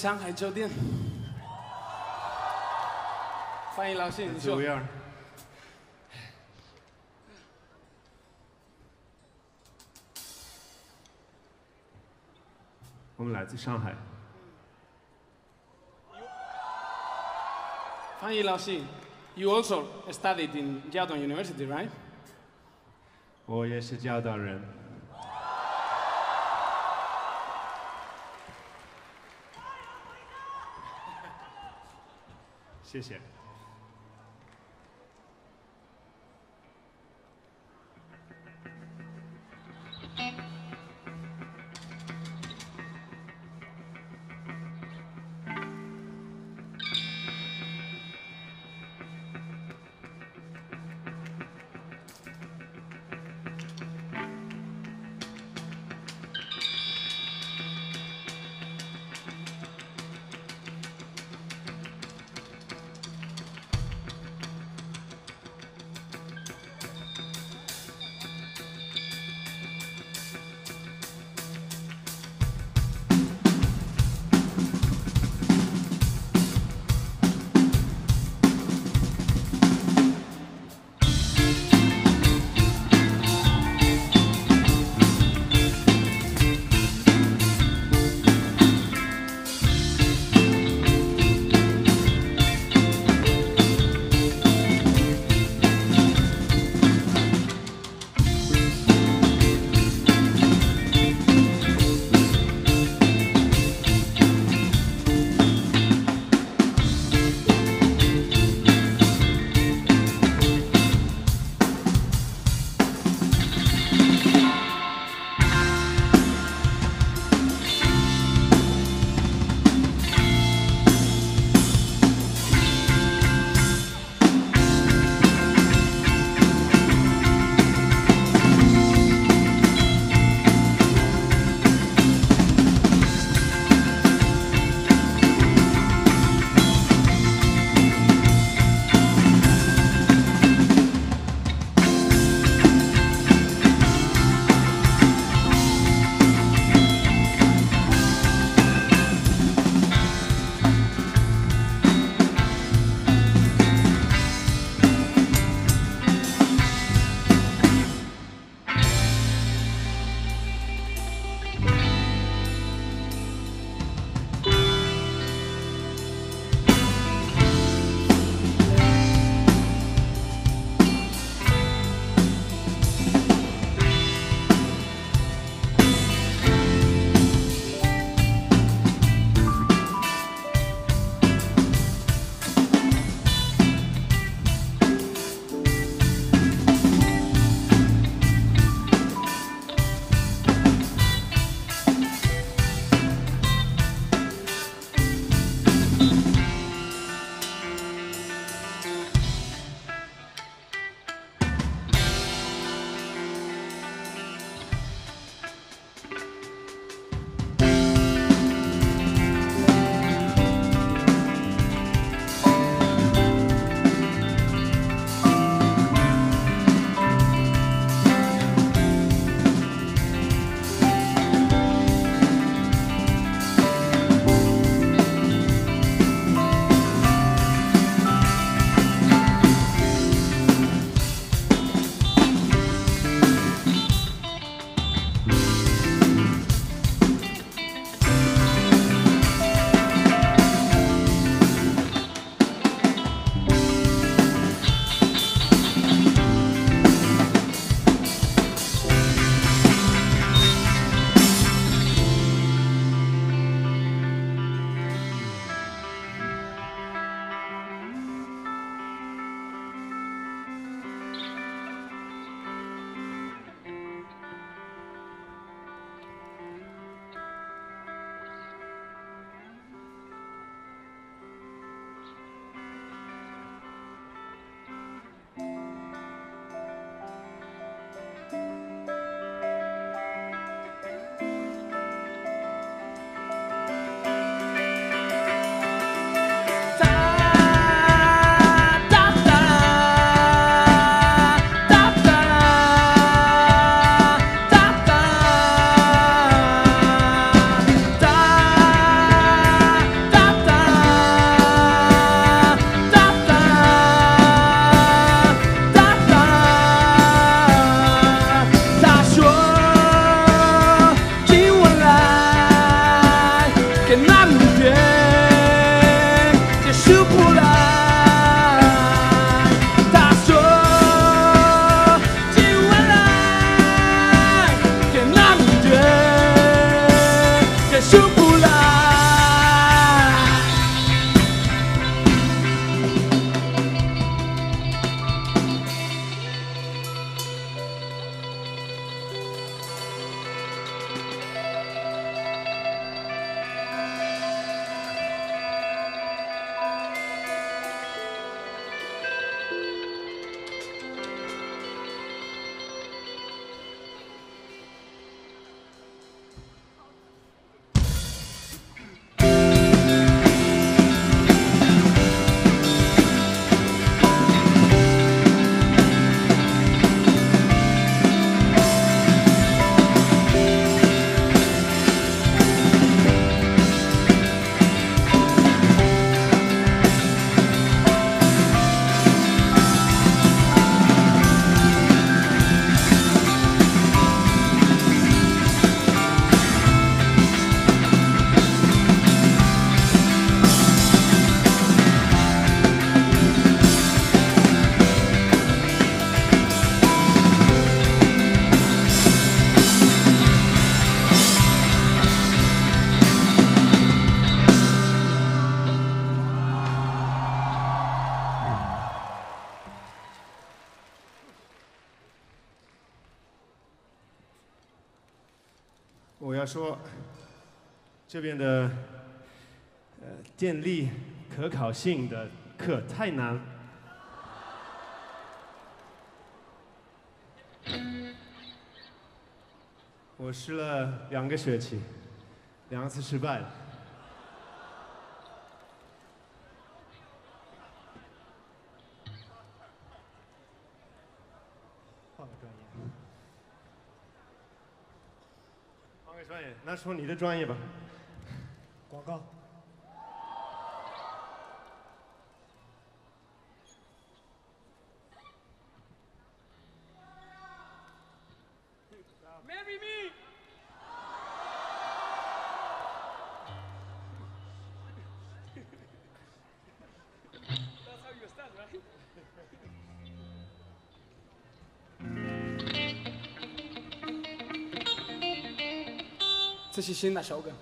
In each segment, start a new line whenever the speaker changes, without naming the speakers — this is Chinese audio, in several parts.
上海酒店，欢迎老谢，你说。
我们来自上海。
欢迎老师。You also studied in Jiaotong University, right?
我也是教导人。谢谢。这边的呃电力可考性的课太难。我试了两个学期，两次失败了。
换个专业。
换个专业，那说你的专业吧。
报告。
marry me。这是新的小梗。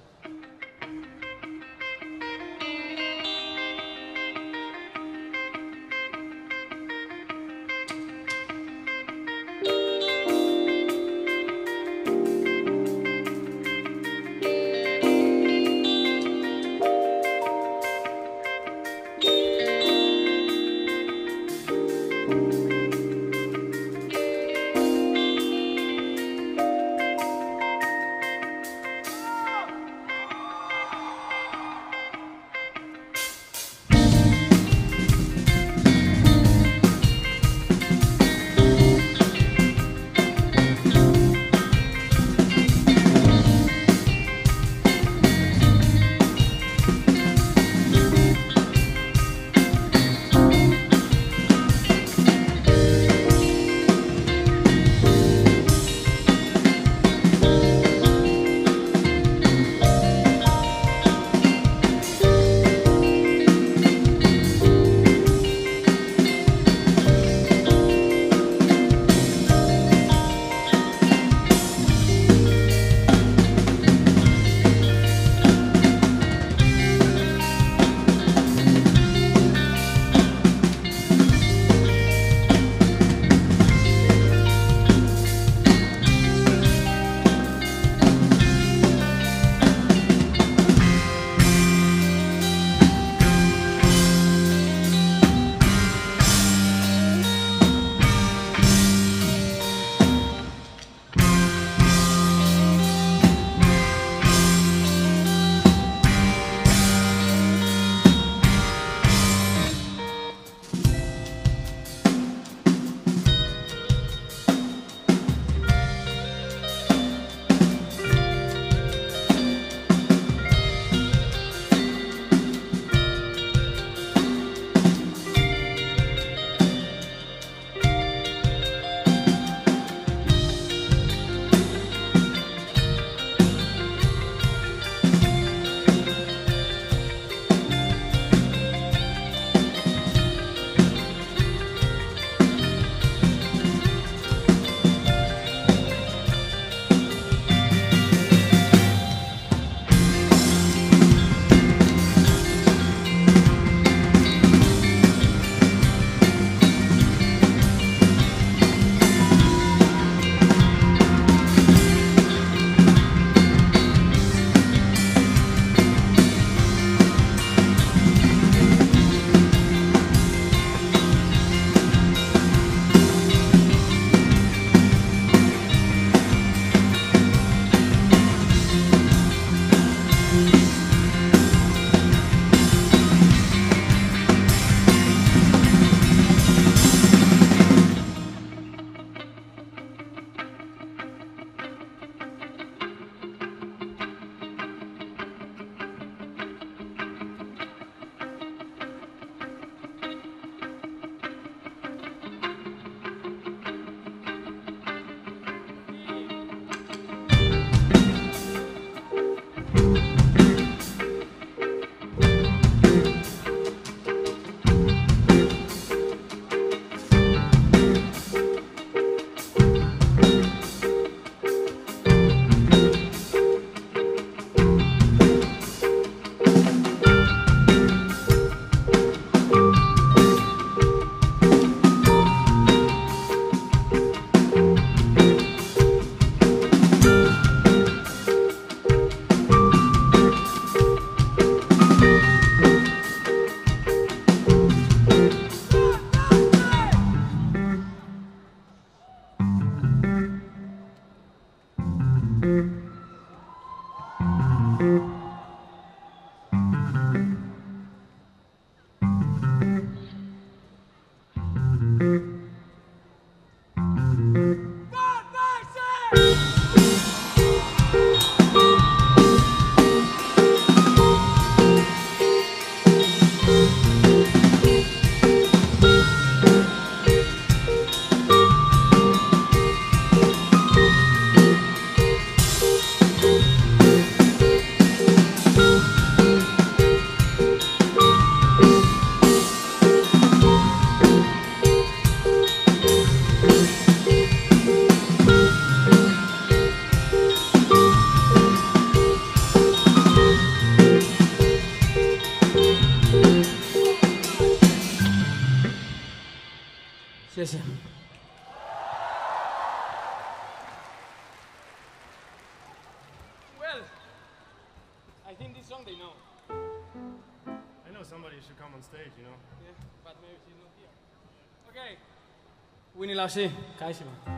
老师，开始吧。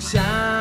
想。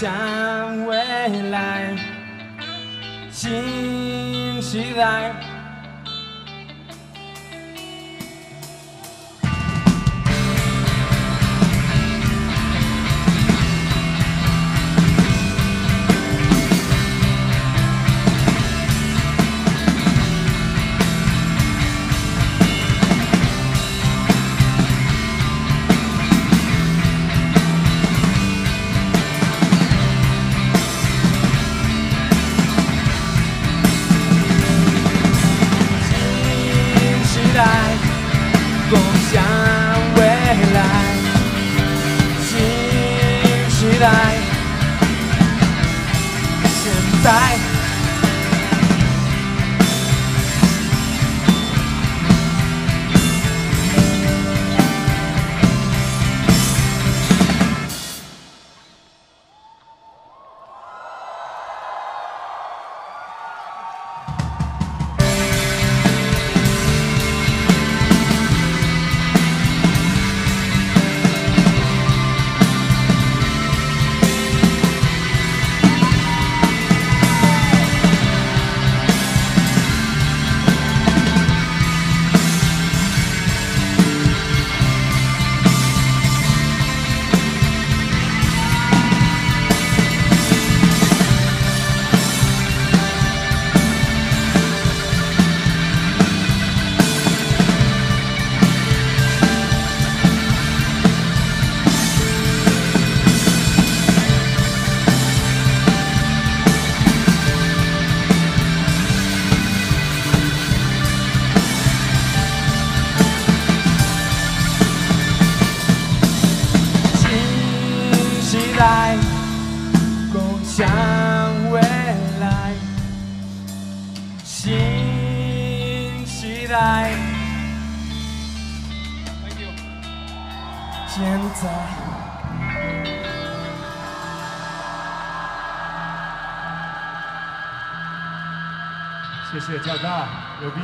shine.
谢谢交大，牛逼。